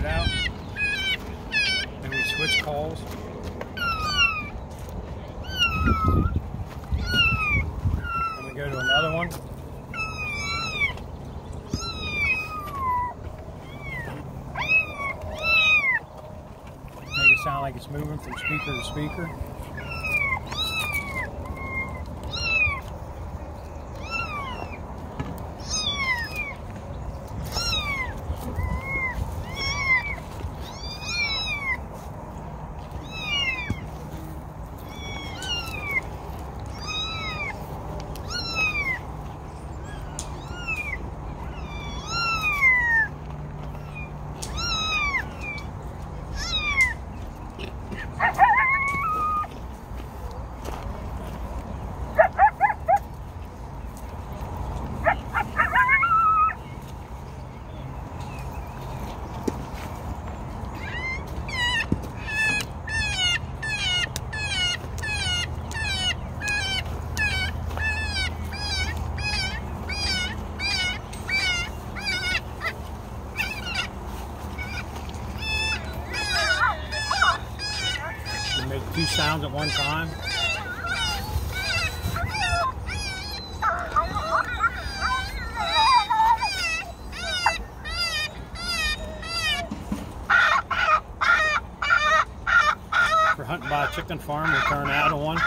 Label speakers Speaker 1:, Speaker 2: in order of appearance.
Speaker 1: it out. Then we switch calls. Then we go to another one. Make it sound like it's moving from speaker to speaker. Make two sounds at one time. For hunting by a chicken farm, we turn out of one.